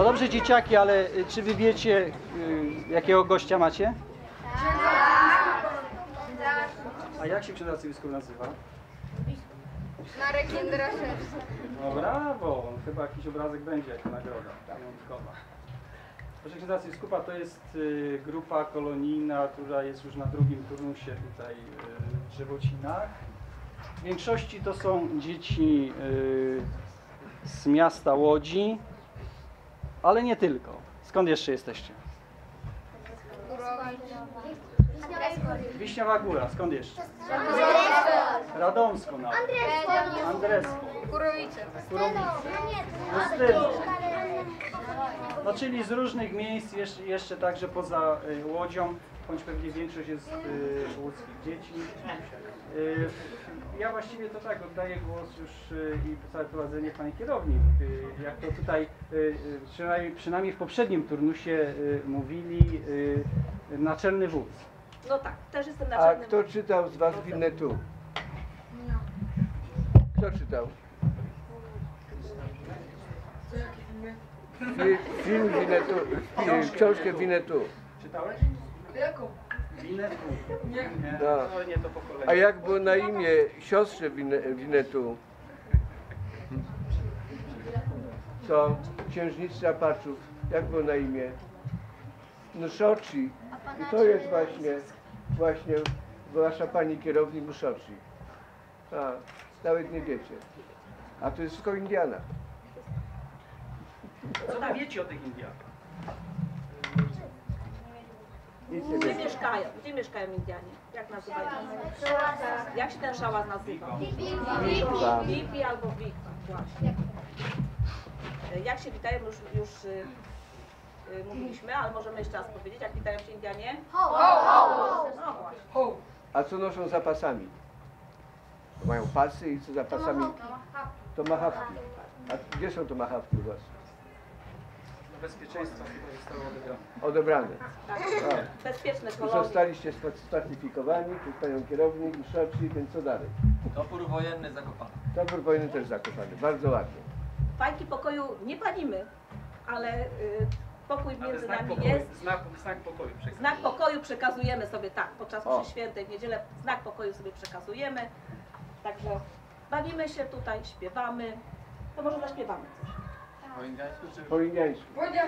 No dobrze dzieciaki, ale y, czy wy wiecie y, jakiego gościa macie? A jak się księdza biskup nazywa? Marek Jędraszewski. No brawo, chyba jakiś obrazek będzie jako nagroda wyjątkowa. Proszę księdza biskupa, to jest y, grupa kolonijna, która jest już na drugim turnusie tutaj w Drzewocinach. W większości to są dzieci z miasta Łodzi, ale nie tylko. Skąd jeszcze jesteście? Wiśniowa Góra, skąd jeszcze? Radomsko nawet. Andresko. Kurowice. Kurowice. No czyli z różnych miejsc, jeszcze, jeszcze także poza y, Łodzią, bądź pewnie większość jest y, łódzkich dzieci. Y, ja właściwie to tak, oddaję głos już y, i całe prowadzenie Pani Kierownik. Y, jak to tutaj y, przynajmniej, przynajmniej w poprzednim turnusie mówili, naczelny wódz. No tak, też jestem A naczelnym. kto czytał z Was Winnetu? Kto czytał? Fi- Film Winnetu, fi- książkę Winnetu. Czytałeś? Winetu. Nie. No. Nie to pokolenie. A jak było na imię siostrze Winnetu? Co? Księżniczka Apaczów. Jak było na imię? Nuszoci. I to jest właśnie, właśnie wasza pani kierownik Nuszoci. A, nawet nie wiecie. A to jest wszystko Indiana. Co wy wiecie o tych Indianach? Gdzie mieszkają? Gdzie mieszkają Indianie? Jak nazywają? Jak się ten szałas nazywa? Bibi albo Wigwam, właśnie. Jak się witają, już, już y, y, mówiliśmy, ale możemy jeszcze raz powiedzieć, jak witają się Indianie? No właśnie. A co noszą za pasami? Mają pasy i co za pasami? To machawki. A gdzie są to machawki u was? Bezpieczeństwo chyba zostało odebrane. Odebrane. Tak. A. Bezpieczne kolonie. Zostaliście spartyfikowani przez panią kierownik i Szoci, więc co dalej? Topór wojenny zakopany. Tabor wojny też zakopany. Bardzo ładnie. Fajki pokoju nie palimy, ale y, pokój Ale między nami pokoju, jest. znak, znak pokoju. przekazujemy. Znak pokoju przekazujemy sobie tak, podczas O. mszy świętej w niedzielę znak pokoju sobie przekazujemy. Także bawimy się tutaj, śpiewamy. To może zaśpiewamy coś. Po indiańsku czy Po.